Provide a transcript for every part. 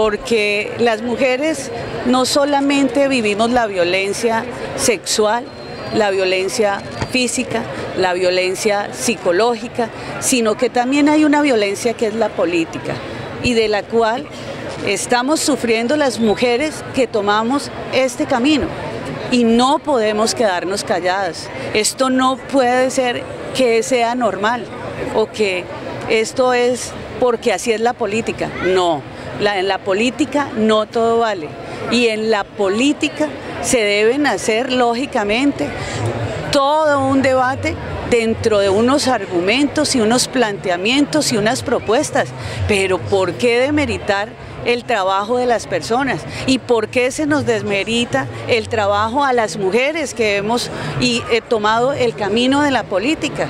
Porque las mujeres no solamente vivimos la violencia sexual, la violencia física, la violencia psicológica, sino que también hay una violencia que es la política y de la cual estamos sufriendo las mujeres que tomamos este camino y no podemos quedarnos calladas. Esto no puede ser que sea normal o que esto es porque así es la política. No, en la política no todo vale. Y en la política se deben hacer, lógicamente, todo un debate dentro de unos argumentos y unos planteamientos y unas propuestas. Pero ¿por qué demeritar el trabajo de las personas y por qué se nos desmerita el trabajo a las mujeres que hemos eh, tomado el camino de la política.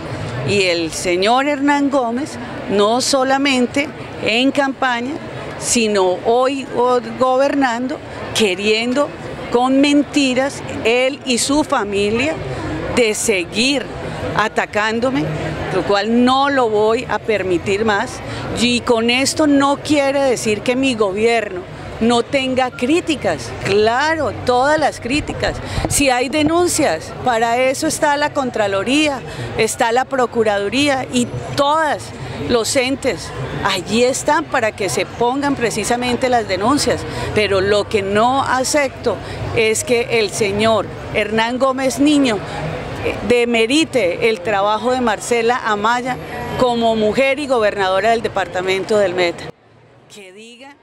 Y el señor Hernán Gómez no solamente en campaña, sino hoy gobernando, queriendo con mentiras, él y su familia, de seguir atacándome, lo cual no lo voy a permitir más. Y con esto no quiere decir que mi gobierno no tenga críticas, claro, todas las críticas. Si hay denuncias, para eso está la Contraloría, está la Procuraduría y todas los entes allí están para que se pongan precisamente las denuncias, pero lo que no acepto es que el señor Hernán Gómez Niño eh, demerite el trabajo de Marcela Amaya como mujer y gobernadora del departamento del Meta. Que diga